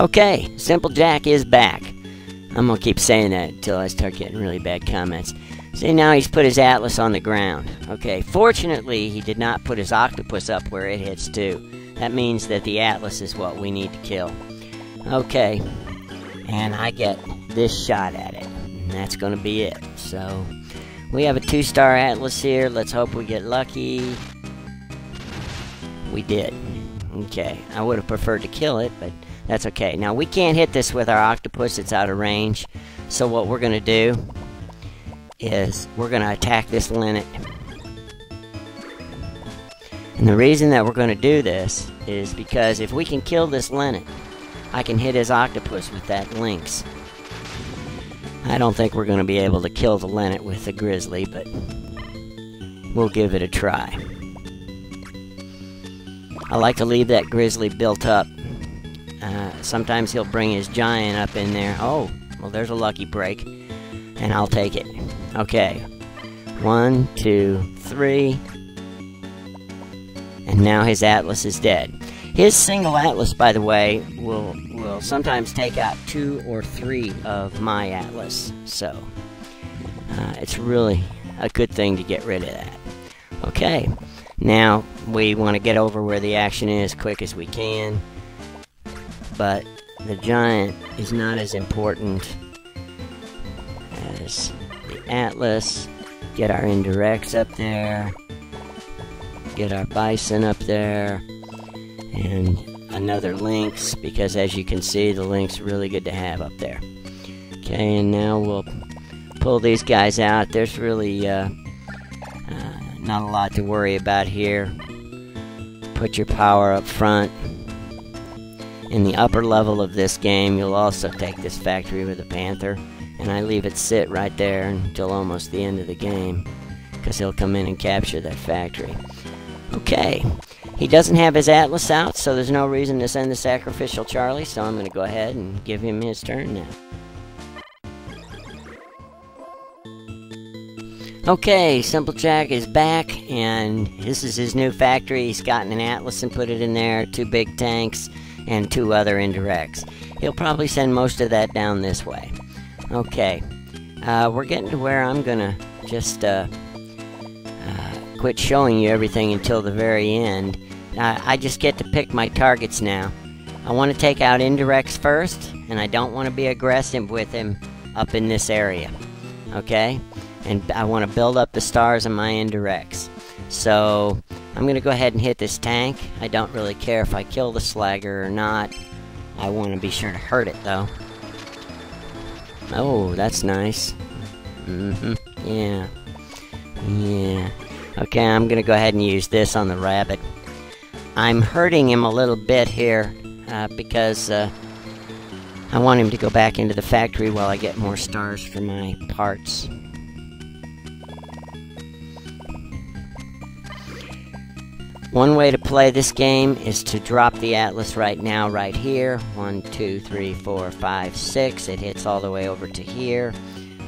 Okay, Simple Jack is back. I'm gonna keep saying that until I start getting really bad comments. See, now he's put his atlas on the ground. Okay, fortunately, he did not put his octopus up where it hits too. That means that the atlas is what we need to kill. Okay, and I get this shot at it. And that's gonna be it. So, we have a two-star atlas here. Let's hope we get lucky. We did. Okay, I would have preferred to kill it, but that's okay. Now, we can't hit this with our octopus. It's out of range. So what we're gonna do is we're going to attack this linnet. And the reason that we're going to do this is because if we can kill this linnet, I can hit his octopus with that lynx. I don't think we're going to be able to kill the linnet with the grizzly, but we'll give it a try. I like to leave that grizzly built up. Uh, sometimes he'll bring his giant up in there. Oh, well there's a lucky break. And I'll take it. Okay. One, two, three. And now his atlas is dead. His single atlas, by the way, will will sometimes take out two or three of my atlas. So uh, it's really a good thing to get rid of that. Okay. Now we want to get over where the action is quick as we can. But the giant is not as important as the Atlas, get our indirects up there, get our bison up there, and another lynx, because as you can see, the lynx really good to have up there. Okay, and now we'll pull these guys out. There's really uh, uh, not a lot to worry about here. Put your power up front. In the upper level of this game, you'll also take this factory with a panther and I leave it sit right there until almost the end of the game because he'll come in and capture that factory. Okay, he doesn't have his Atlas out, so there's no reason to send the Sacrificial Charlie, so I'm going to go ahead and give him his turn now. Okay, Simple Jack is back, and this is his new factory. He's gotten an Atlas and put it in there, two big tanks, and two other indirects. He'll probably send most of that down this way. Okay, uh, we're getting to where I'm gonna just uh, uh, quit showing you everything until the very end. I just get to pick my targets now. I want to take out indirects first, and I don't want to be aggressive with him up in this area. Okay? And I want to build up the stars on my indirects. So, I'm to go ahead and hit this tank. I don't really care if I kill the slagger or not. I want to be sure to hurt it, though. Oh, that's nice. Mm-hmm. Yeah. Yeah. Okay, I'm gonna go ahead and use this on the rabbit. I'm hurting him a little bit here, uh, because, uh, I want him to go back into the factory while I get more stars for my parts. One way to play this game is to drop the Atlas right now, right here. One, two, three, four, five, six. It hits all the way over to here.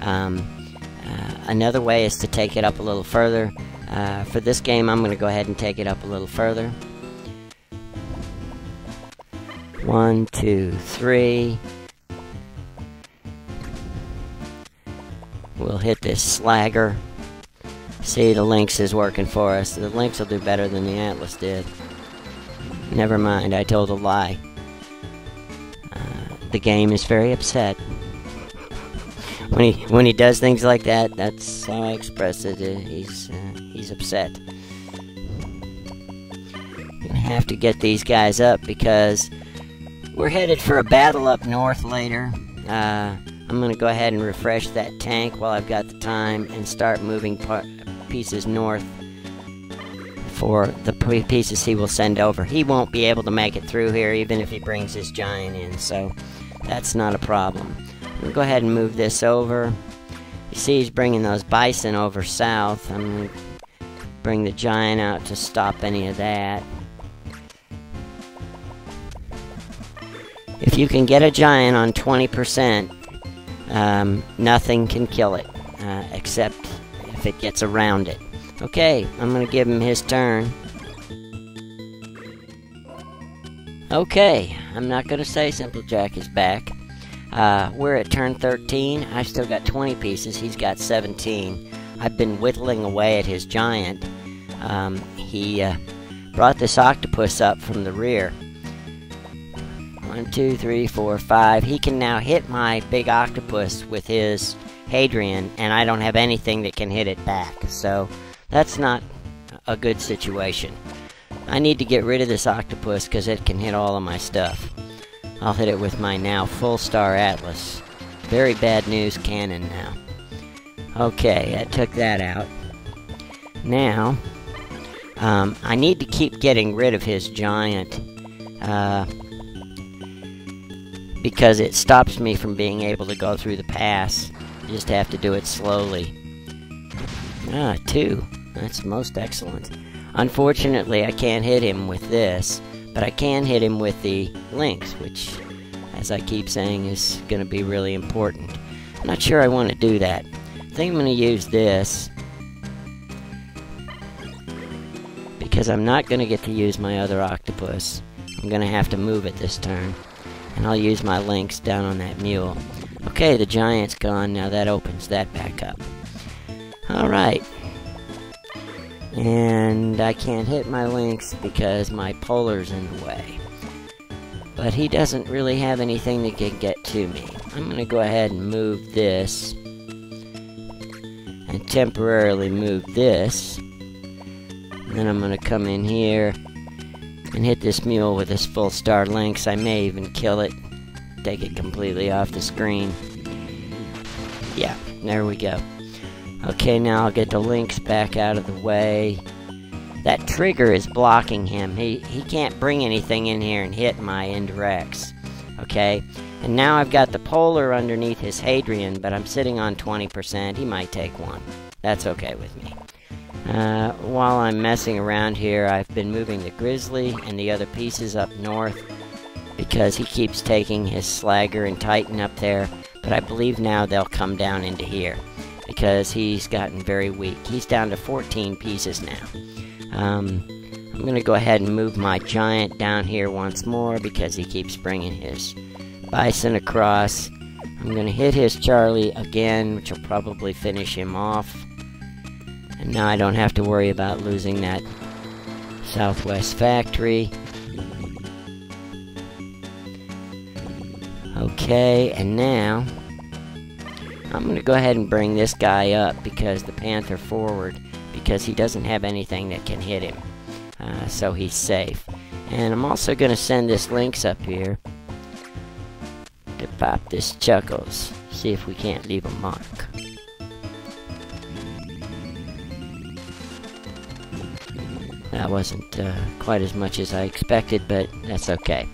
Um, uh, another way is to take it up a little further. Uh, for this game, I'm going to go ahead and take it up a little further. One, two, three. We'll hit this slagger. See, the Lynx is working for us. The Lynx will do better than the Atlas did. Never mind, I told a lie. Uh, the game is very upset. When he when he does things like that, that's how I express it. Uh, he's uh, he's upset. Gonna have to get these guys up because we're headed for a battle up north later. Uh, I'm going to go ahead and refresh that tank while I've got the time and start moving pieces north for the pieces he will send over. He won't be able to make it through here even if he brings his giant in, so that's not a problem. To go ahead and move this over. You see he's bringing those bison over south. I'm going to bring the giant out to stop any of that. If you can get a giant on 20%, um, nothing can kill it, uh, except if it gets around it. Okay, I'm gonna give him his turn. Okay, I'm not to say Simple Jack is back. Uh, we're at turn 13. I've still got 20 pieces. He's got 17. I've been whittling away at his giant. Um, he uh, brought this octopus up from the rear. One, two, three, four, five. He can now hit my big octopus with his Hadrian, and I don't have anything that can hit it back. So that's not a good situation. I need to get rid of this octopus because it can hit all of my stuff. I'll hit it with my now full star atlas. Very bad news cannon now. Okay, I took that out. Now, um, I need to keep getting rid of his giant. Uh, because it stops me from being able to go through the pass. You just have to do it slowly. Ah, two. That's most excellent. Unfortunately, I can't hit him with this, but I can hit him with the Lynx, which, as I keep saying, is going to be really important. I'm not sure I want to do that. I think I'm going to use this because I'm not going to get to use my other octopus. I'm going to have to move it this turn. And I'll use my Lynx down on that mule. Okay, the giant's gone. Now that opens that back up. Alright. And I can't hit my Lynx because my polar's in the way. But he doesn't really have anything that can get to me. I'm going to go ahead and move this. And temporarily move this. And then I'm going to come in here and hit this mule with this full star Lynx. I may even kill it, take it completely off the screen. Yeah, there we go. Okay, now I'll get the Lynx back out of the way. That trigger is blocking him. He, he can't bring anything in here and hit my indirects. Okay? And now I've got the polar underneath his Hadrian, but I'm sitting on 20%. He might take one. That's okay with me. Uh, while I'm messing around here, I've been moving the Grizzly and the other pieces up north because he keeps taking his Slagger and Titan up there, but I believe now they'll come down into here because he's gotten very weak. He's down to 14 pieces now. Um, I'm going to go ahead and move my Giant down here once more because he keeps bringing his Bison across. I'm going to hit his Charlie again, which will probably finish him off. And now I don't have to worry about losing that Southwest factory. Okay, and now I'm going to go ahead and bring this guy up because the Panther forward because he doesn't have anything that can hit him. Uh, so he's safe. And I'm also going to send this Lynx up here to pop this Chuckles. See if we can't leave a mark. That wasn't uh, quite as much as I expected, but that's okay.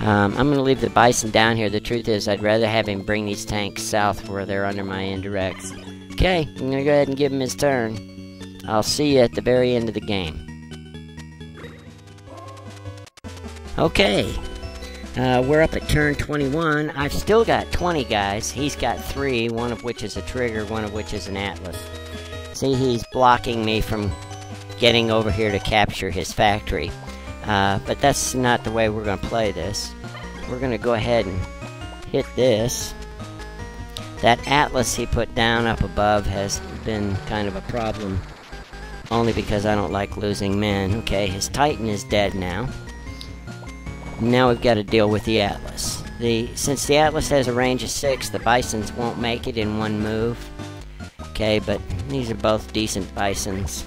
Um, I'm going to leave the Bison down here. The truth is, I'd rather have him bring these tanks south where they're under my indirects. Okay, I'm going to go ahead and give him his turn. I'll see you at the very end of the game. Okay, uh, we're up at turn 21. I've still got 20 guys. He's got three, one of which is a trigger, one of which is an atlas. See, he's blocking me from getting over here to capture his factory. Uh, but that's not the way we're going to play this. We're going to go ahead and hit this. That atlas he put down up above has been kind of a problem. Only because I don't like losing men. Okay, his titan is dead now. Now we've got to deal with the atlas. The Since the atlas has a range of 6, the bisons won't make it in one move. Okay, but these are both decent bisons.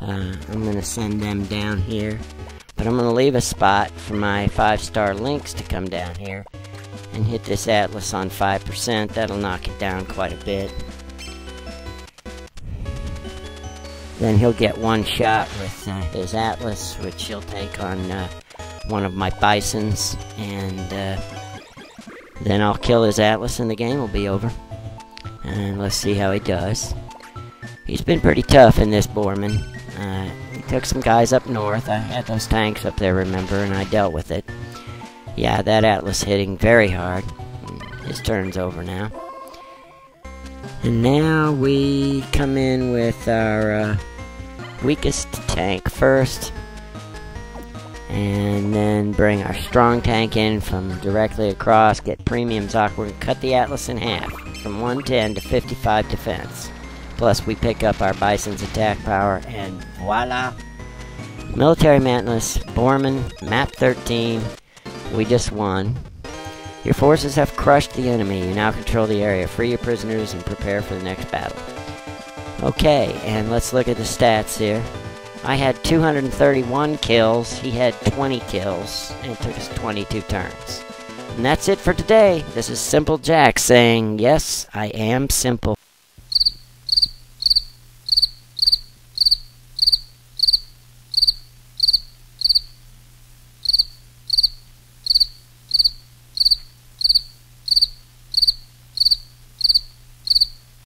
Uh, I'm going to send them down here. But I'm going to leave a spot for my 5-star Lynx to come down here and hit this Atlas on 5%. That'll knock it down quite a bit. Then he'll get one shot with uh, his Atlas, which he'll take on uh, one of my Bisons. And uh, then I'll kill his Atlas and the game will be over. And let's see how he does. He's been pretty tough in this Borman. Took some guys up north. I had those tanks up there, remember, and I dealt with it. Yeah, that Atlas hitting very hard. His turn's over now. And now we come in with our uh, weakest tank first. and then bring our strong tank in from directly across, get premium Zoc. We're going to cut the Atlas in half from 110 to 55 defense. Plus, we pick up our Bison's attack power, and voila! Military Madness, Borman, Map 13. We just won. Your forces have crushed the enemy. You now control the area. Free your prisoners and prepare for the next battle. Okay, and let's look at the stats here. I had 231 kills, he had 20 kills, and it took us 22 turns. And that's it for today. This is Simple Jack saying, Yes, I am simple.